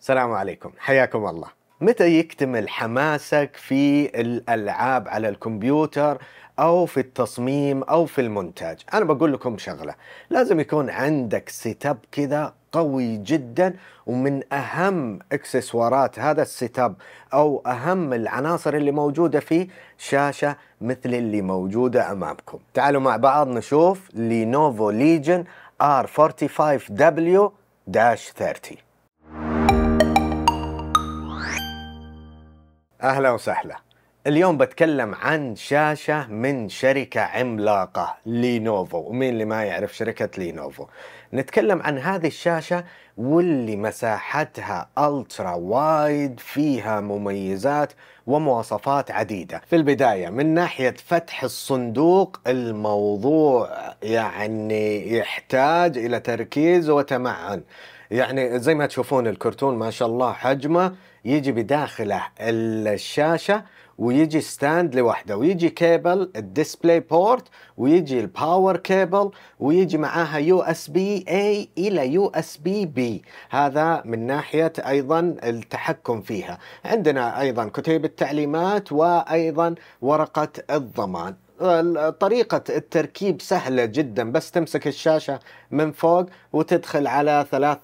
السلام عليكم. حياكم الله. متى يكتمل حماسك في الألعاب على الكمبيوتر أو في التصميم أو في المونتاج؟ أنا بقول لكم شغلة. لازم يكون عندك setup كذا قوي جدا ومن أهم اكسسوارات هذا ال setup أو أهم العناصر اللي موجودة فيه شاشة مثل اللي موجودة أمامكم. تعالوا مع بعض نشوف Lenovo Legion R45W-30 أهلا وسهلا. اليوم بتكلم عن شاشة من شركة عملاقة لينوفو. ومين اللي ما يعرف شركة لينوفو؟ نتكلم عن هذه الشاشة واللي مساحتها ألترا وايد فيها مميزات ومواصفات عديدة. في البداية من ناحية فتح الصندوق الموضوع يعني يحتاج إلى تركيز وتمعن. يعني زي ما تشوفون الكرتون ما شاء الله حجمه يجي بداخله الشاشة ويجي stand لوحده ويجي cable ال DisplayPort ويجي ال power cable ويجي معاها يو إس بي اي إلى يو إس بي بي هذا من ناحية أيضا التحكم فيها. عندنا أيضا كتيب التعليمات وأيضا ورقة الضمان. طريقة التركيب سهلة جدا بس تمسك الشاشة من فوق وتدخل على ثلاث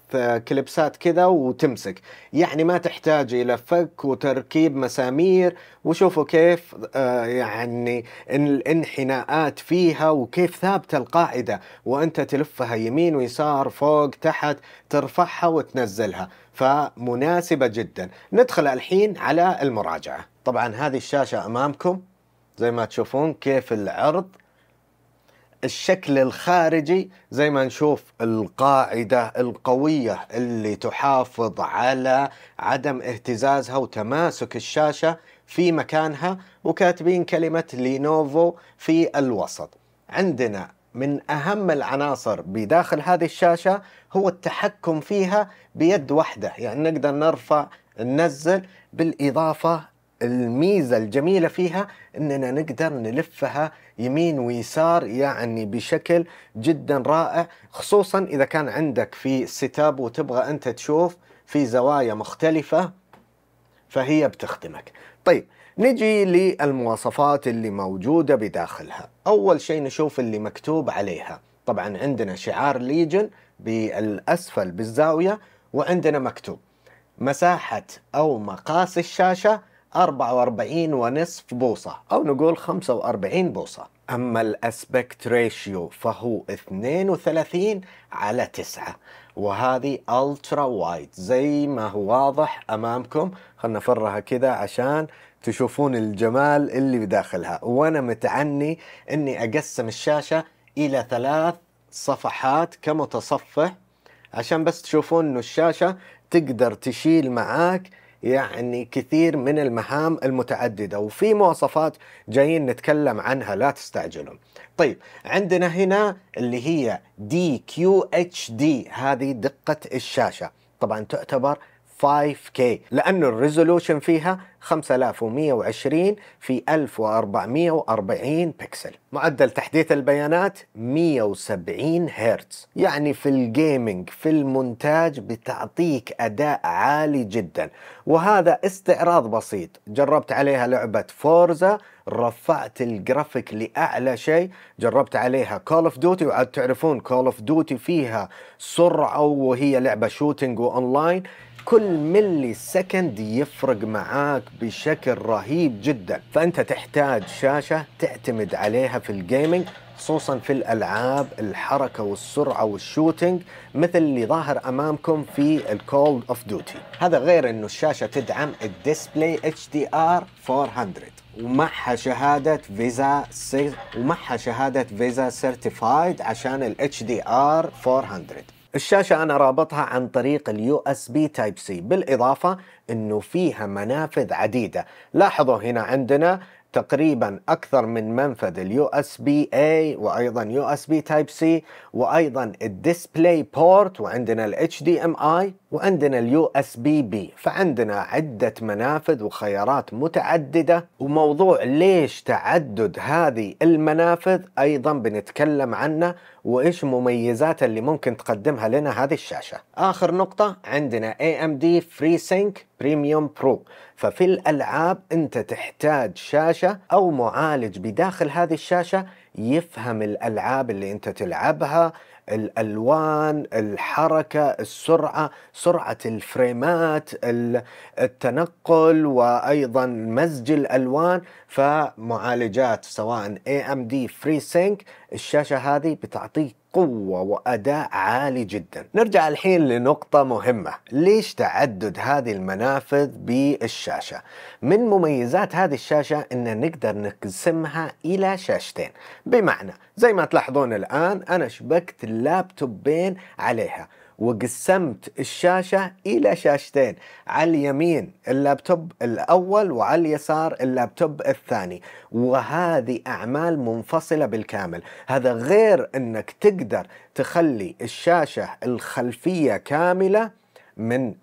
كليبسات كذا وتمسك. يعني ما تحتاج إلى فك وتركيب مسامير وشوفوا كيف يعني الانحناءات فيها وكيف ثابتة القاعدة. وأنت تلفها يمين ويسار فوق تحت ترفعها وتنزلها. فمناسبة جدا. ندخل الحين على المراجعة. طبعا هذه الشاشة أمامكم. زي ما تشوفون كيف العرض الشكل الخارجي زي ما نشوف القاعدة القوية اللي تحافظ على عدم اهتزازها وتماسك الشاشة في مكانها وكاتبين كلمة لينوفو في الوسط. عندنا من أهم العناصر بداخل هذه الشاشة هو التحكم فيها بيد واحدة يعني نقدر نرفع ننزل بالإضافة الميزة الجميلة فيها إننا نقدر نلفها يمين ويسار يعني بشكل جدا رائع خصوصا إذا كان عندك في ستاب وتبغى أنت تشوف في زوايا مختلفة فهي بتخدمك. طيب نجي للمواصفات اللي موجودة بداخلها. أول شيء نشوف اللي مكتوب عليها. طبعا عندنا شعار ليجن بالأسفل بالزاوية وعندنا مكتوب مساحة أو مقاس الشاشة 44 ونصف بوصة أو نقول 45 بوصة. أما الأسبكت ريشيو فهو 32 على 9 وهذه ألترا وايد زي ما هو واضح أمامكم. خلنا نفرها كذا عشان تشوفون الجمال اللي بداخلها. وأنا متعني أني أقسم الشاشة إلى ثلاث صفحات كمتصفح عشان بس تشوفون أنه الشاشة تقدر تشيل معاك يعني كثير من المهام المتعددة وفي مواصفات جايين نتكلم عنها لا تستعجلون طيب عندنا هنا اللي هي DQHD هذه دقة الشاشة. طبعا تعتبر 5K لأنه ال resolution فيها 5120 في 1440 بكسل معدل تحديث البيانات 170 هرتز. يعني في ال gaming في المونتاج بتعطيك أداء عالي جدا. وهذا استعراض بسيط. جربت عليها لعبة Forza رفعت الجرافيك لأعلى شيء. جربت عليها Call of Duty وعاد تعرفون Call of Duty فيها سرعة وهي لعبة shooting و online كل millisecond يفرق معاك بشكل رهيب جدا. فأنت تحتاج شاشة تعتمد عليها في ال gaming خصوصا في الألعاب الحركة والسرعة وال shooting مثل اللي ظاهر أمامكم في ال Call of Duty هذا غير إنه الشاشة تدعم ال display HDR 400 ومعها شهادة VESA سي ومعها شهادة VESA certified عشان ال HDR 400 الشاشة أنا رابطها عن طريق ال USB Type-C بالإضافة أنه فيها منافذ عديدة. لاحظوا هنا عندنا تقريبا أكثر من منفذ ال USB-A وأيضا USB Type-C وأيضا ال DisplayPort وعندنا ال HDMI وعندنا ال USB-B فعندنا عدة منافذ وخيارات متعددة وموضوع ليش تعدد هذه المنافذ أيضا بنتكلم عنه وإيش مميزات اللي ممكن تقدمها لنا هذه الشاشة. آخر نقطة عندنا AMD FreeSync Premium Pro ففي الألعاب أنت تحتاج شاشة أو معالج بداخل هذه الشاشة يفهم الألعاب اللي أنت تلعبها الألوان الحركة السرعة سرعة الفريمات التنقل وأيضا مزج الألوان. فمعالجات سواء AMD FreeSync الشاشة هذه بتعطيك قوة وأداء عالي جدا. نرجع الحين لنقطة مهمة. ليش تعدد هذه المنافذ بالشاشة؟ من مميزات هذه الشاشة أن نقدر نقسمها إلى شاشتين. بمعنى زي ما تلاحظون الآن أنا شبكت اللابتوبين عليها. وقسمت الشاشة إلى شاشتين على اليمين اللابتوب الأول وعلى اليسار اللابتوب الثاني. وهذه أعمال منفصلة بالكامل. هذا غير أنك تقدر تخلي الشاشة الخلفية كاملة من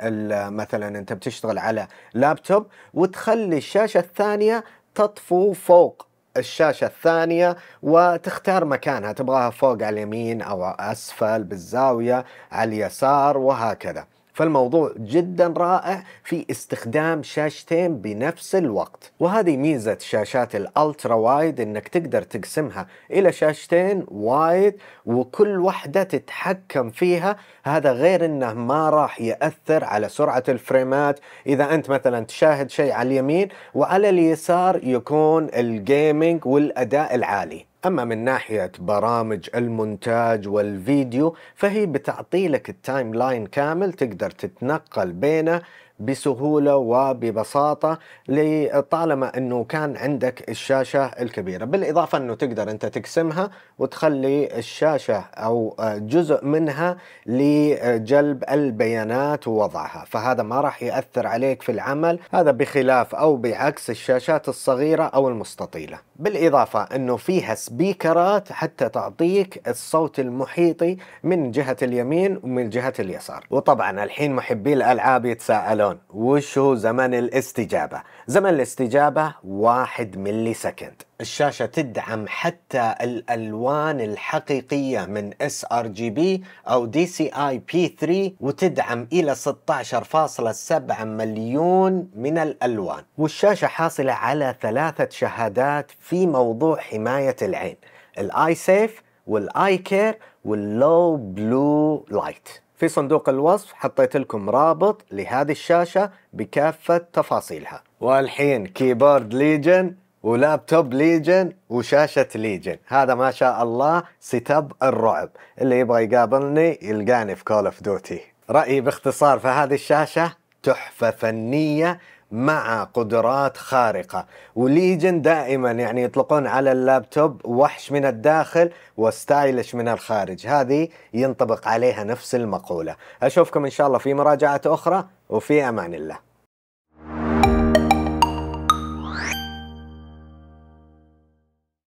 مثلا أنت بتشتغل على لابتوب وتخلي الشاشة الثانية تطفو فوق. الشاشة الثانية وتختار مكانها تبغاها فوق على اليمين أو أسفل بالزاوية على اليسار وهكذا. فالموضوع جدا رائع في استخدام شاشتين بنفس الوقت. وهذه ميزة شاشات الألترا وايد إنك تقدر تقسمها إلى شاشتين وايد وكل واحدة تتحكم فيها. هذا غير إنه ما راح يأثر على سرعة الفريمات. إذا أنت مثلا تشاهد شيء على اليمين وعلى اليسار يكون ال gaming والأداء العالي. أما من ناحية برامج المونتاج والفيديو فهي بتعطي لك ال timeline كامل تقدر تتنقل بينه بسهولة وببساطة لطالما إنه كان عندك الشاشة الكبيرة. بالإضافة إنه تقدر أنت تقسمها وتخلي الشاشة أو جزء منها لجلب البيانات ووضعها. فهذا ما راح يأثر عليك في العمل هذا بخلاف أو بعكس الشاشات الصغيرة أو المستطيلة. بالإضافة إنه فيها سبيكرات حتى تعطيك الصوت المحيطي من جهة اليمين ومن جهة اليسار. وطبعا الحين محبي الألعاب يتساءلون يسألون وش هو زمن الاستجابة؟ زمن الاستجابة واحد ملي سكند الشاشة تدعم حتى الألوان الحقيقية من sRGB أو DCI P3 وتدعم إلى 16.7 مليون من الألوان. والشاشة حاصلة على ثلاثة شهادات في موضوع حماية العين ال eye safe وال eye care وال low blue light في صندوق الوصف حطيت لكم رابط لهذه الشاشة بكافة تفاصيلها. والحين keyboard Legion و laptop Legion وشاشة Legion هذا ما شاء الله setup الرعب. اللي يبغى يقابلني يلقاني في Call of Duty رأيي باختصار في هذه الشاشة تحفة فنية مع قدرات خارقة. و Legion دائما يعني يطلقون على اللابتوب وحش من الداخل و stylish من الخارج. هذه ينطبق عليها نفس المقولة. أشوفكم إن شاء الله في مراجعة أخرى وفي أمان الله.